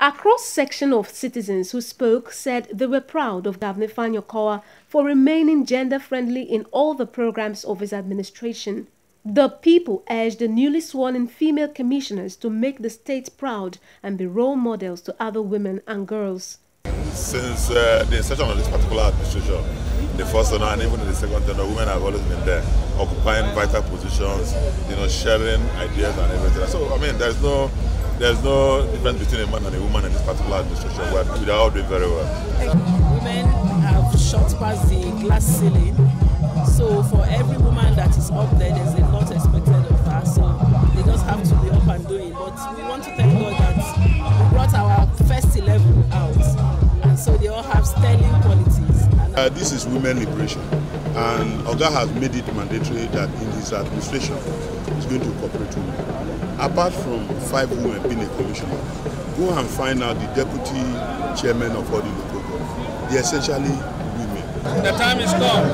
A cross-section of citizens who spoke said they were proud of Ifeanyi Okowa for remaining gender-friendly in all the programs of his administration. The people urged the newly sworn-in female commissioners to make the state proud and be role models to other women and girls. Since uh, the inception of this particular administration, in the first and even in the second tenure, women have always been there, occupying vital positions, you know, sharing ideas and everything. So, I mean, there's no there's no difference between a man and a woman in this particular administration. We are all doing very well. Women have shot past the glass ceiling. So for every woman that is up there, there's a lot expected of her. So they just have to be up and doing. But we want to thank God that we brought our first 11 out. And so they all have sterling qualities. Uh, this is women liberation. And Oga has made it mandatory that in his administration, he's going to cooperate women apart from five women being a commissioner, go and find out the deputy chairman of all the local government. They're essentially women. The time is come.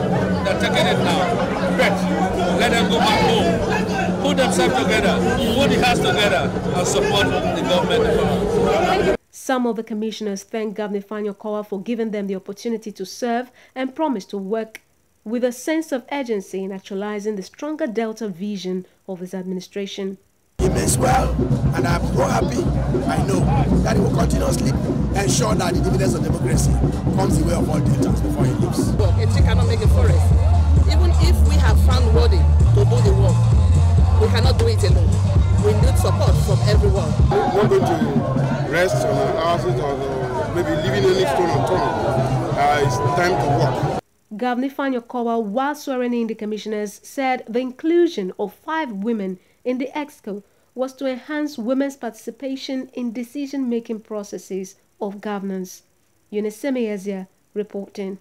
They're taking it now. But let them go back home. Put themselves together, put the hands together, and support the government. Some of the commissioners thanked Governor Ifeanyi Okowa for giving them the opportunity to serve and promised to work with a sense of urgency in actualizing the stronger Delta vision of his administration. He means well, and I'm so happy. I know that he will continuously ensure that the dividends of democracy comes the way of all Deltans before he leaves. A tree cannot make a forest. Even if we have found worthy to do the work, we cannot do it alone. We need support from everyone. We're not going to rest on our asses or maybe leaving any stone unturned. Uh, it's time to work. Governor Ifeanyi Okowa, while swearing in the commissioners, said the inclusion of five women in the EXCO was to enhance women's participation in decision-making processes of governance. Unisemi Ezia reporting.